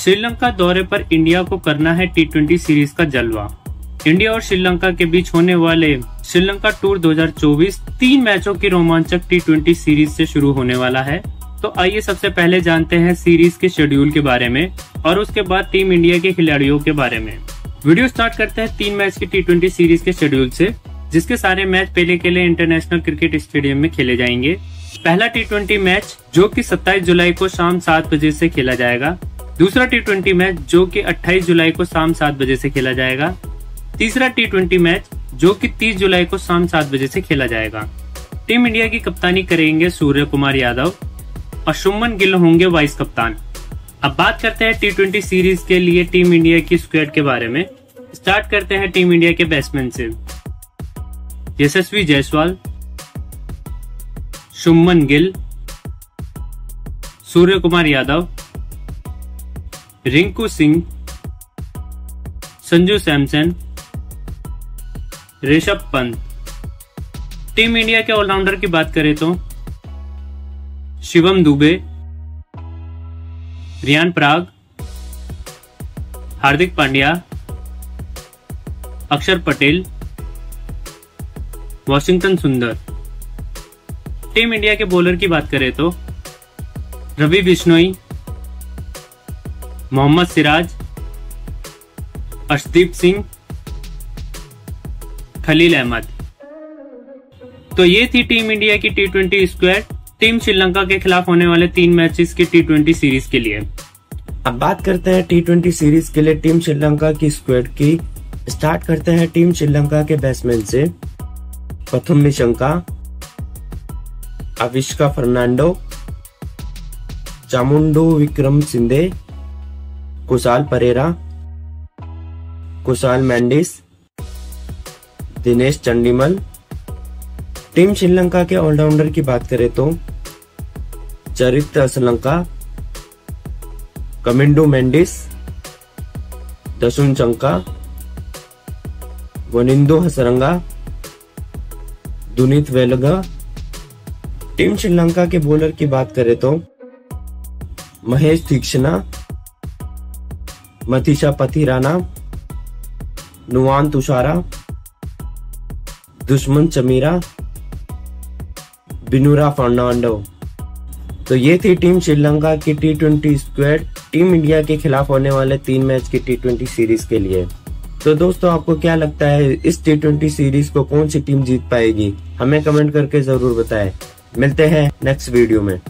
श्रीलंका दौरे पर इंडिया को करना है टी सीरीज़ का जलवा। इंडिया और श्रीलंका के बीच होने वाले श्रीलंका टूर 2024 तीन मैचों की रोमांचक टी सीरीज़ से शुरू होने वाला है। तो आइए सबसे पहले जानते हैं सीरीज़ के शेड्यूल के बारे में और उसके बाद टीम इंडिया के खिलाड़ियों के बारे में। वीडियो स्टार्ट करते हैं तीन मैच की टी सीरीज़ के शेड्यूल से, जिसके सारे मैच पहले के लिए इंटरनेशनल क्रिकेट स्टेडियम में खेले जाएँगे। पहला टी मैच जो कि 27 जुलाई को शाम सात बजे से खेला जाएगा। दूसरा टी ट्वेंटी मैच जो कि 28 जुलाई को शाम सात बजे से खेला जाएगा। तीसरा टी ट्वेंटी मैच जो कि 30 जुलाई को शाम सात बजे से खेला जाएगा। टीम इंडिया की कप्तानी करेंगे सूर्य कुमार यादव और शुमन गिल होंगे वाइस कप्तान। अब बात करते हैं टी ट्वेंटी सीरीज़ के लिए टीम इंडिया की स्क्वाड के बारे में। स्टार्ट करते हैं टीम इंडिया के बैट्समैन से। यशस्वी जायसवाल शुमन गिल, सूर्य कुमार यादव रिंकू सिंह, संजू सैमसन, ऋषभ पंत। टीम इंडिया के ऑलराउंडर की बात करें तो Shivam Dubey, Riyan Parag, Hardik Pandya, Axar Patel, Washington Sundar. Team India के बॉलर की बात करें तो रवि बिश्नोई मोहम्मद सिराज, अर्शदीप सिंह, खलील अहमद। तो ये थी टीम इंडिया की T twenty squad team Sri Lanka के खिलाफ होने वाले तीन मैचेस की टी ट्वेंटी सीरीज़ के लिए। अब बात करते हैं टी ट्वेंटी सीरीज़ के लिए टीम श्रीलंका की स्क्वाड की। स्टार्ट करते हैं टीम श्रीलंका के बैट्समैन से। प्रथम निशंका, अविष्का फर्नांडो, चामुंडो विक्रम सिंधे कुशाल परेरा कुशाल मैंडिस, दिनेश चंडीमल। टीम श्रीलंका के ऑलराउंडर की बात करें तो चरित्र श्रीलंका, कमिंडो मेंडिस, दसुन चंका, वनिंदो हसरंगा, दुनित वेलगा। टीम श्रीलंका के बॉलर की बात करें तो महेश दीक्षणा मथीशा पथिराना नुआन तुषारा दुश्मन चमीरा, बिनुरा फर्नांडो। तो ये थी टीम श्रीलंका की T twenty squad team India के खिलाफ होने वाले तीन मैच की टी ट्वेंटी सीरीज़ के लिए। तो दोस्तों, आपको क्या लगता है, इस टी ट्वेंटी सीरीज़ को कौन सी टीम जीत पाएगी? हमें कमेंट करके ज़रूर बताएँ। मिलते हैं नेक्स्ट वीडियो में।